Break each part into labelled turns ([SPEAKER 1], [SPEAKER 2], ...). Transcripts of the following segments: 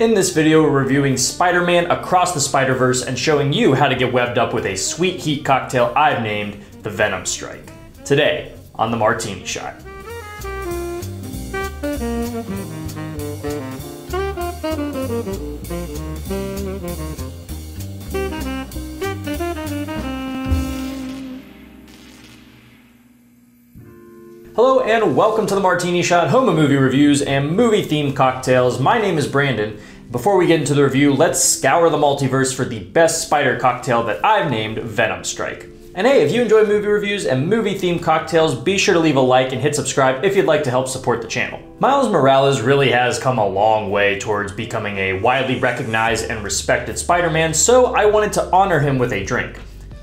[SPEAKER 1] In this video, we're reviewing Spider-Man Across the Spider-Verse and showing you how to get webbed up with a sweet heat cocktail I've named the Venom Strike. Today, on the Martini Shot. And welcome to the Martini Shot, home of movie reviews and movie-themed cocktails. My name is Brandon. Before we get into the review, let's scour the multiverse for the best spider cocktail that I've named Venom Strike. And hey, if you enjoy movie reviews and movie-themed cocktails, be sure to leave a like and hit subscribe if you'd like to help support the channel. Miles Morales really has come a long way towards becoming a widely recognized and respected Spider-Man, so I wanted to honor him with a drink.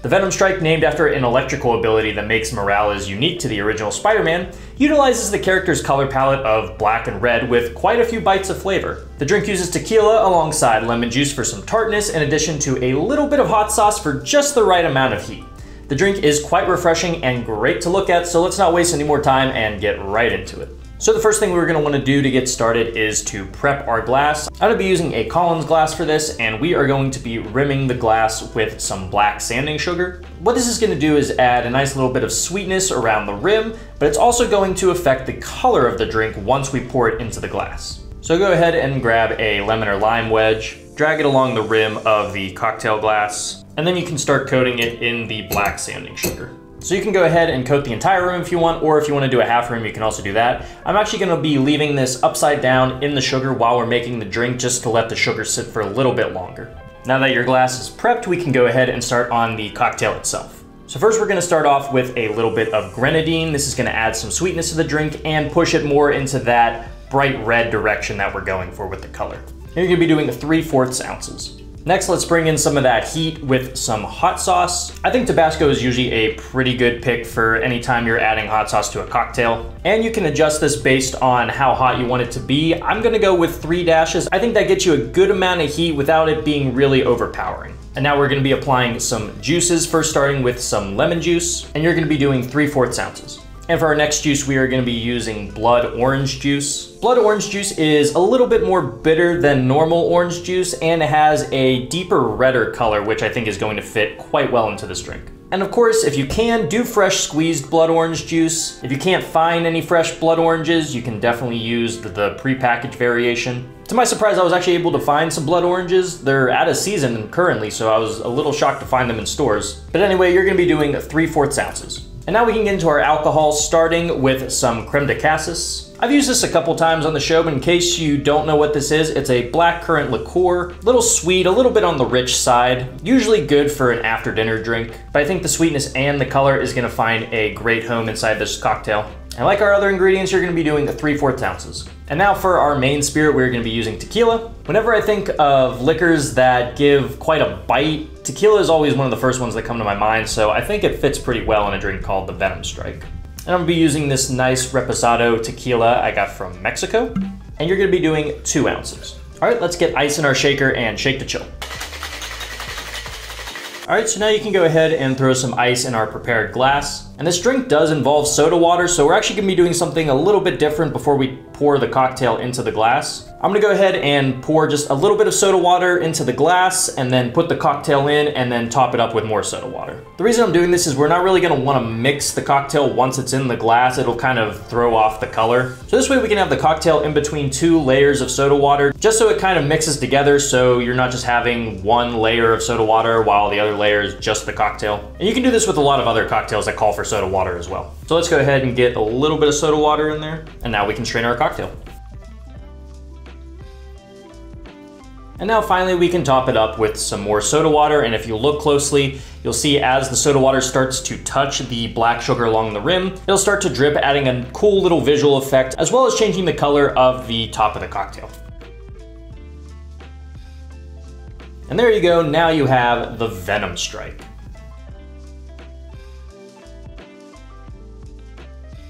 [SPEAKER 1] The Venom Strike, named after an electrical ability that makes Morales unique to the original Spider-Man, utilizes the character's color palette of black and red with quite a few bites of flavor. The drink uses tequila alongside lemon juice for some tartness in addition to a little bit of hot sauce for just the right amount of heat. The drink is quite refreshing and great to look at, so let's not waste any more time and get right into it. So the first thing we're gonna wanna do to get started is to prep our glass. I'm gonna be using a Collins glass for this, and we are going to be rimming the glass with some black sanding sugar. What this is gonna do is add a nice little bit of sweetness around the rim, but it's also going to affect the color of the drink once we pour it into the glass. So go ahead and grab a lemon or lime wedge, drag it along the rim of the cocktail glass, and then you can start coating it in the black sanding sugar. So you can go ahead and coat the entire room if you want, or if you want to do a half room, you can also do that. I'm actually going to be leaving this upside down in the sugar while we're making the drink just to let the sugar sit for a little bit longer. Now that your glass is prepped, we can go ahead and start on the cocktail itself. So first we're gonna start off with a little bit of grenadine. This is gonna add some sweetness to the drink and push it more into that bright red direction that we're going for with the color. And you're gonna be doing 3 fourths ounces. Next, let's bring in some of that heat with some hot sauce. I think Tabasco is usually a pretty good pick for any time you're adding hot sauce to a cocktail. And you can adjust this based on how hot you want it to be. I'm gonna go with three dashes. I think that gets you a good amount of heat without it being really overpowering. And now we're gonna be applying some juices, first starting with some lemon juice, and you're gonna be doing 3 fourths ounces. And for our next juice, we are gonna be using blood orange juice. Blood orange juice is a little bit more bitter than normal orange juice and it has a deeper redder color, which I think is going to fit quite well into this drink. And of course, if you can, do fresh squeezed blood orange juice. If you can't find any fresh blood oranges, you can definitely use the, the prepackaged variation. To my surprise, I was actually able to find some blood oranges. They're out of season currently, so I was a little shocked to find them in stores. But anyway, you're gonna be doing 3 fourths ounces. And now we can get into our alcohol, starting with some creme de cassis. I've used this a couple times on the show, but in case you don't know what this is, it's a black currant liqueur. A little sweet, a little bit on the rich side. Usually good for an after dinner drink, but I think the sweetness and the color is gonna find a great home inside this cocktail. And like our other ingredients, you're gonna be doing the 3 4 ounces. And now for our main spirit, we're gonna be using tequila. Whenever I think of liquors that give quite a bite, tequila is always one of the first ones that come to my mind, so I think it fits pretty well in a drink called the Venom Strike. And I'm gonna be using this nice Reposado tequila I got from Mexico. And you're gonna be doing two ounces. All right, let's get ice in our shaker and shake to chill. All right, so now you can go ahead and throw some ice in our prepared glass. And this drink does involve soda water, so we're actually gonna be doing something a little bit different before we pour the cocktail into the glass. I'm gonna go ahead and pour just a little bit of soda water into the glass and then put the cocktail in and then top it up with more soda water. The reason I'm doing this is we're not really gonna wanna mix the cocktail once it's in the glass. It'll kind of throw off the color. So this way we can have the cocktail in between two layers of soda water, just so it kind of mixes together so you're not just having one layer of soda water while the other layer is just the cocktail. And you can do this with a lot of other cocktails that call for soda water as well. So let's go ahead and get a little bit of soda water in there, and now we can strain our cocktail. And now finally we can top it up with some more soda water and if you look closely, you'll see as the soda water starts to touch the black sugar along the rim, it'll start to drip adding a cool little visual effect as well as changing the color of the top of the cocktail. And there you go, now you have the Venom Strike.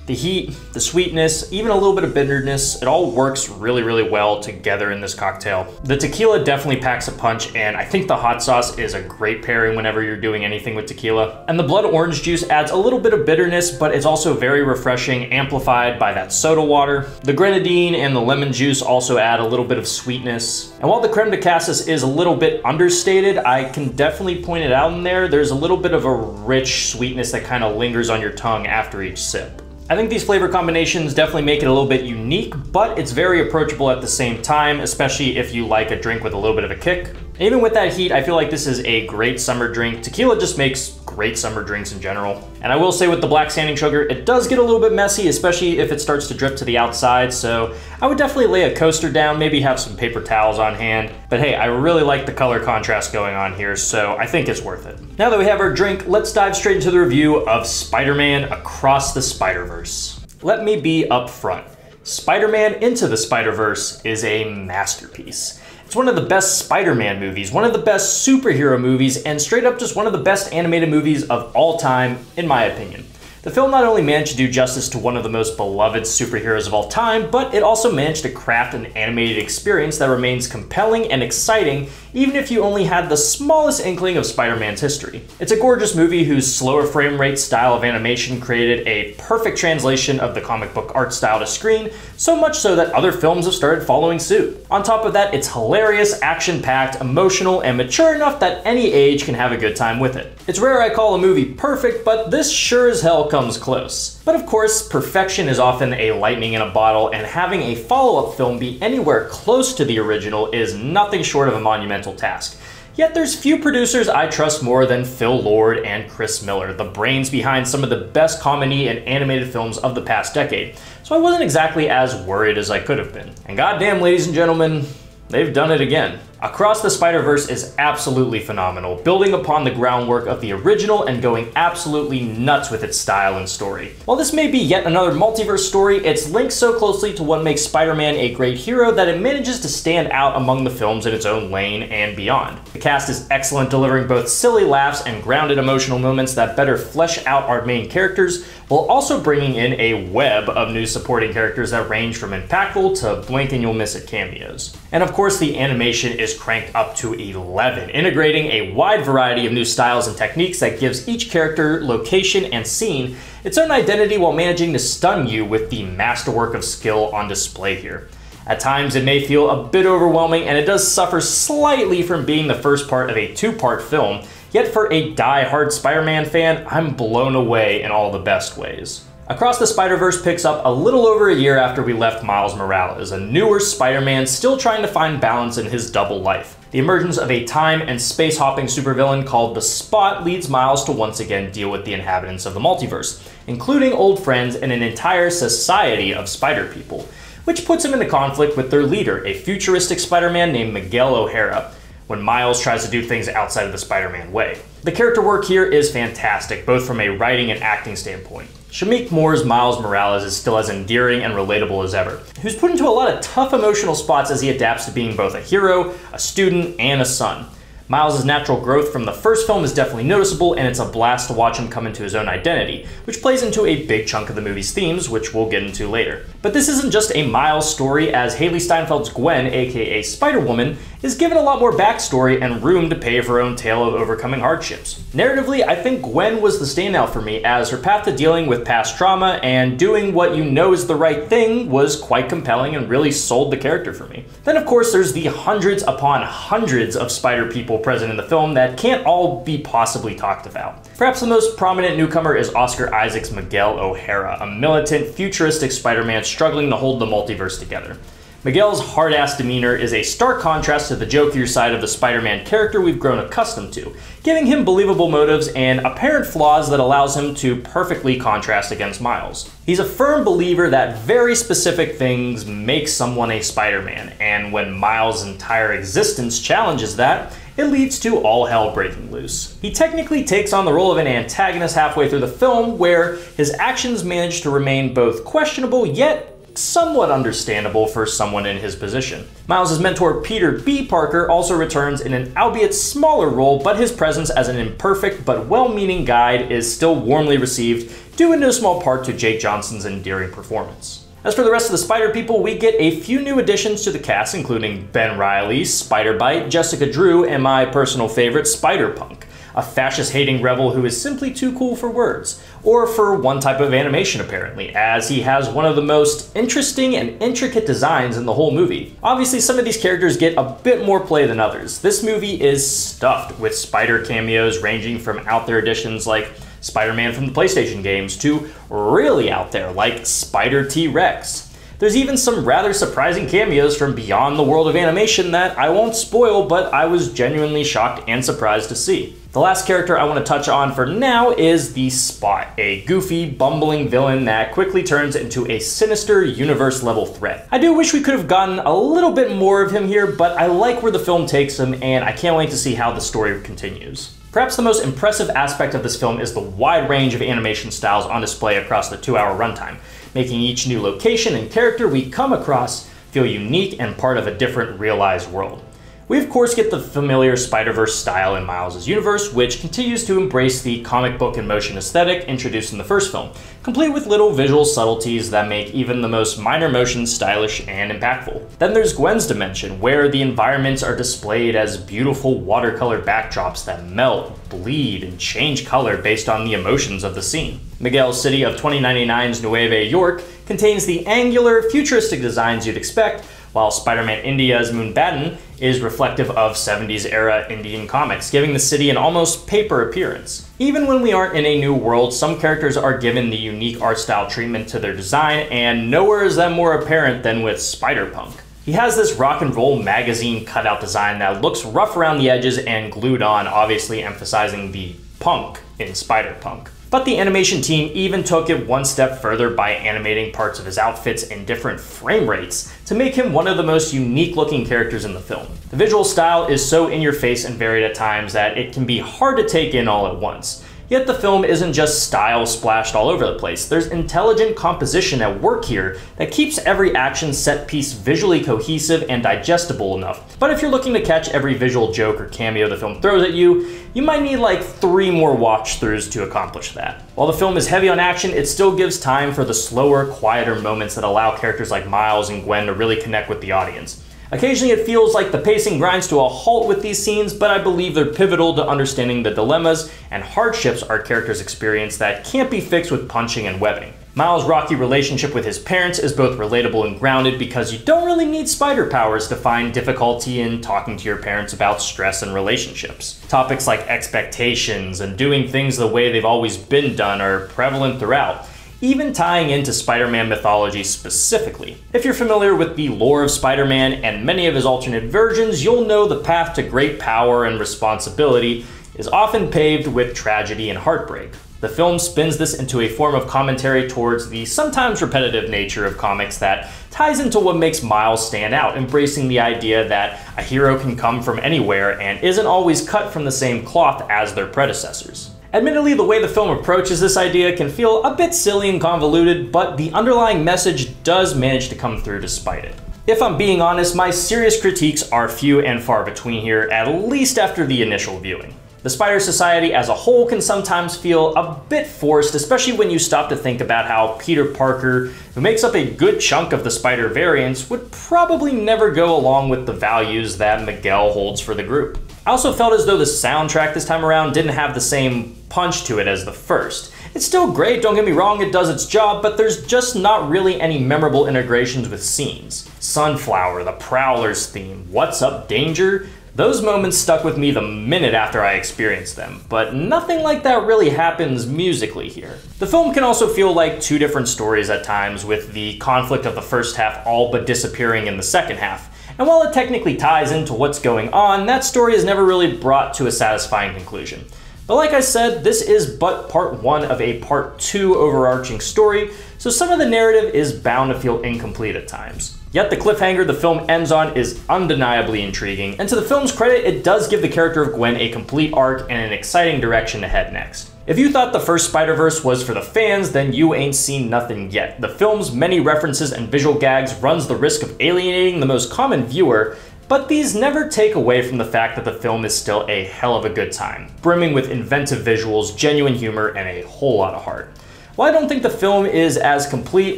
[SPEAKER 1] The heat, the sweetness, even a little bit of bitterness, it all works really, really well together in this cocktail. The tequila definitely packs a punch, and I think the hot sauce is a great pairing whenever you're doing anything with tequila. And the blood orange juice adds a little bit of bitterness, but it's also very refreshing, amplified by that soda water. The grenadine and the lemon juice also add a little bit of sweetness. And while the creme de cassis is a little bit understated, I can definitely point it out in there. There's a little bit of a rich sweetness that kind of lingers on your tongue after each sip. I think these flavor combinations definitely make it a little bit unique, but it's very approachable at the same time, especially if you like a drink with a little bit of a kick. Even with that heat, I feel like this is a great summer drink. Tequila just makes great summer drinks in general. And I will say with the black sanding sugar, it does get a little bit messy, especially if it starts to drip to the outside. So I would definitely lay a coaster down, maybe have some paper towels on hand. But hey, I really like the color contrast going on here, so I think it's worth it. Now that we have our drink, let's dive straight into the review of Spider-Man Across the Spider-Verse. Let me be upfront. Spider-Man Into the Spider-Verse is a masterpiece. It's one of the best Spider-Man movies, one of the best superhero movies, and straight up just one of the best animated movies of all time, in my opinion. The film not only managed to do justice to one of the most beloved superheroes of all time, but it also managed to craft an animated experience that remains compelling and exciting even if you only had the smallest inkling of Spider-Man's history. It's a gorgeous movie whose slower frame rate style of animation created a perfect translation of the comic book art style to screen, so much so that other films have started following suit. On top of that, it's hilarious, action-packed, emotional, and mature enough that any age can have a good time with it. It's rare I call a movie perfect, but this sure as hell comes close. But of course, perfection is often a lightning in a bottle, and having a follow-up film be anywhere close to the original is nothing short of a monumental task. Yet there's few producers I trust more than Phil Lord and Chris Miller, the brains behind some of the best comedy and animated films of the past decade. So I wasn't exactly as worried as I could have been. And goddamn, ladies and gentlemen, they've done it again. Across the Spider-Verse is absolutely phenomenal, building upon the groundwork of the original and going absolutely nuts with its style and story. While this may be yet another multiverse story, it's linked so closely to what makes Spider-Man a great hero that it manages to stand out among the films in its own lane and beyond. The cast is excellent, delivering both silly laughs and grounded emotional moments that better flesh out our main characters, while also bringing in a web of new supporting characters that range from impactful to blink and you'll miss it cameos. And of course, the animation is is cranked up to 11, integrating a wide variety of new styles and techniques that gives each character, location, and scene its own identity while managing to stun you with the masterwork of skill on display here. At times, it may feel a bit overwhelming, and it does suffer slightly from being the first part of a two part film, yet, for a die hard Spider Man fan, I'm blown away in all the best ways. Across the Spider-Verse picks up a little over a year after we left Miles Morales, a newer Spider-Man still trying to find balance in his double life. The emergence of a time and space hopping supervillain called the Spot leads Miles to once again deal with the inhabitants of the multiverse, including old friends and an entire society of spider people, which puts him into conflict with their leader, a futuristic Spider-Man named Miguel O'Hara, when Miles tries to do things outside of the Spider-Man way. The character work here is fantastic, both from a writing and acting standpoint. Shameik Moore's Miles Morales is still as endearing and relatable as ever, who's put into a lot of tough emotional spots as he adapts to being both a hero, a student, and a son. Miles' natural growth from the first film is definitely noticeable, and it's a blast to watch him come into his own identity, which plays into a big chunk of the movie's themes, which we'll get into later. But this isn't just a Miles story, as Hailee Steinfeld's Gwen, aka Spider-Woman, is given a lot more backstory and room to pave her own tale of overcoming hardships. Narratively, I think Gwen was the standout for me, as her path to dealing with past trauma and doing what you know is the right thing was quite compelling and really sold the character for me. Then, of course, there's the hundreds upon hundreds of Spider people present in the film that can't all be possibly talked about. Perhaps the most prominent newcomer is Oscar Isaac's Miguel O'Hara, a militant, futuristic Spider Man struggling to hold the multiverse together. Miguel's hard ass demeanor is a stark contrast to the jokier side of the Spider Man character we've grown accustomed to, giving him believable motives and apparent flaws that allows him to perfectly contrast against Miles. He's a firm believer that very specific things make someone a Spider Man, and when Miles' entire existence challenges that, it leads to all hell breaking loose. He technically takes on the role of an antagonist halfway through the film, where his actions manage to remain both questionable yet somewhat understandable for someone in his position. Miles' mentor Peter B. Parker also returns in an albeit smaller role, but his presence as an imperfect but well meaning guide is still warmly received due in no small part to Jake Johnson's endearing performance. As for the rest of the Spider People, we get a few new additions to the cast, including Ben Reilly, Spider Byte, Jessica Drew, and my personal favorite, Spider Punk, a fascist hating rebel who is simply too cool for words, or for one type of animation apparently, as he has one of the most interesting and intricate designs in the whole movie. Obviously, some of these characters get a bit more play than others. This movie is stuffed with Spider cameos ranging from out there additions like Spider Man from the PlayStation games, to really out there, like Spider T Rex. There's even some rather surprising cameos from beyond the world of animation that I won't spoil, but I was genuinely shocked and surprised to see. The last character I want to touch on for now is the Spot, a goofy, bumbling villain that quickly turns into a sinister universe level threat. I do wish we could have gotten a little bit more of him here, but I like where the film takes him, and I can't wait to see how the story continues. Perhaps the most impressive aspect of this film is the wide range of animation styles on display across the two hour runtime, making each new location and character we come across feel unique and part of a different realized world. We of course get the familiar Spider-Verse style in Miles' universe, which continues to embrace the comic book and motion aesthetic introduced in the first film, complete with little visual subtleties that make even the most minor motions stylish and impactful. Then there's Gwen's dimension, where the environments are displayed as beautiful watercolor backdrops that melt, bleed, and change color based on the emotions of the scene. Miguel's city of 2099's Nueva York contains the angular, futuristic designs you'd expect, while Spider-Man India's Mumbattan is reflective of 70s era Indian comics, giving the city an almost paper appearance. Even when we aren't in a new world, some characters are given the unique art style treatment to their design, and nowhere is that more apparent than with Spider-Punk. He has this rock and roll magazine cutout design that looks rough around the edges and glued on, obviously emphasizing the punk in Spider-Punk. But the animation team even took it one step further by animating parts of his outfits in different frame rates to make him one of the most unique looking characters in the film. The visual style is so in your face and varied at times that it can be hard to take in all at once. Yet the film isn't just style splashed all over the place. There's intelligent composition at work here that keeps every action set piece visually cohesive and digestible enough. But if you're looking to catch every visual joke or cameo the film throws at you, you might need like three more watch throughs to accomplish that. While the film is heavy on action, it still gives time for the slower, quieter moments that allow characters like Miles and Gwen to really connect with the audience. Occasionally it feels like the pacing grinds to a halt with these scenes, but I believe they're pivotal to understanding the dilemmas and hardships our characters experience that can't be fixed with punching and webbing. Miles' rocky relationship with his parents is both relatable and grounded because you don't really need spider powers to find difficulty in talking to your parents about stress and relationships. Topics like expectations and doing things the way they've always been done are prevalent throughout, even tying into Spider Man mythology specifically. If you're familiar with the lore of Spider Man and many of his alternate versions, you'll know the path to great power and responsibility is often paved with tragedy and heartbreak. The film spins this into a form of commentary towards the sometimes repetitive nature of comics that ties into what makes Miles stand out, embracing the idea that a hero can come from anywhere and isn't always cut from the same cloth as their predecessors. Admittedly, the way the film approaches this idea can feel a bit silly and convoluted, but the underlying message does manage to come through despite it. If I'm being honest, my serious critiques are few and far between here, at least after the initial viewing. The Spider Society as a whole can sometimes feel a bit forced, especially when you stop to think about how Peter Parker, who makes up a good chunk of the Spider variants, would probably never go along with the values that Miguel holds for the group. I also felt as though the soundtrack this time around didn't have the same punch to it as the first. It's still great, don't get me wrong, it does its job, but there's just not really any memorable integrations with scenes. Sunflower, the Prowler's theme, What's Up Danger? Those moments stuck with me the minute after I experienced them, but nothing like that really happens musically here. The film can also feel like two different stories at times, with the conflict of the first half all but disappearing in the second half. And while it technically ties into what's going on, that story is never really brought to a satisfying conclusion. But like I said, this is but part one of a part two overarching story, so some of the narrative is bound to feel incomplete at times. Yet the cliffhanger the film ends on is undeniably intriguing, and to the film's credit, it does give the character of Gwen a complete arc and an exciting direction to head next. If you thought the first Spider-Verse was for the fans, then you ain't seen nothing yet. The film's many references and visual gags runs the risk of alienating the most common viewer, but these never take away from the fact that the film is still a hell of a good time, brimming with inventive visuals, genuine humor, and a whole lot of heart. While I don't think the film is as complete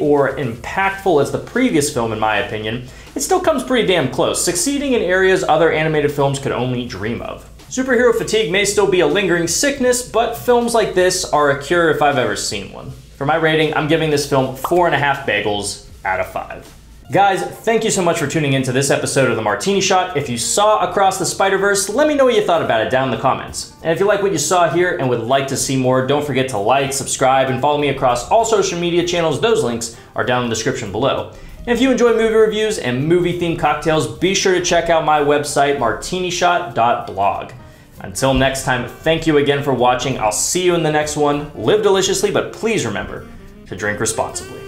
[SPEAKER 1] or impactful as the previous film, in my opinion, it still comes pretty damn close, succeeding in areas other animated films could only dream of. Superhero fatigue may still be a lingering sickness, but films like this are a cure if I've ever seen one. For my rating, I'm giving this film four and a half bagels out of five. Guys, thank you so much for tuning into this episode of The Martini Shot. If you saw Across the Spider-Verse, let me know what you thought about it down in the comments. And if you like what you saw here and would like to see more, don't forget to like, subscribe, and follow me across all social media channels. Those links are down in the description below. And if you enjoy movie reviews and movie-themed cocktails, be sure to check out my website, martinishot.blog. Until next time, thank you again for watching. I'll see you in the next one. Live deliciously, but please remember to drink responsibly.